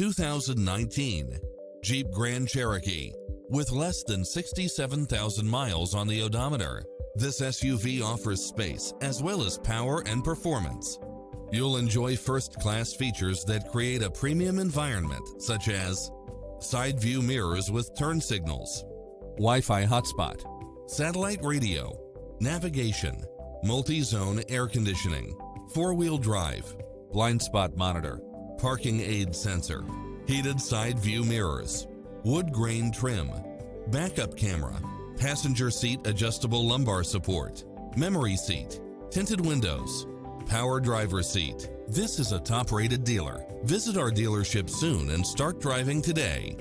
2019 Jeep Grand Cherokee. With less than 67,000 miles on the odometer, this SUV offers space as well as power and performance. You'll enjoy first-class features that create a premium environment such as side view mirrors with turn signals, Wi-Fi hotspot, satellite radio, navigation, multi-zone air conditioning, four-wheel drive, blind spot monitor, parking aid sensor, heated side view mirrors, wood grain trim, backup camera, passenger seat adjustable lumbar support, memory seat, tinted windows, power driver seat. This is a top-rated dealer. Visit our dealership soon and start driving today.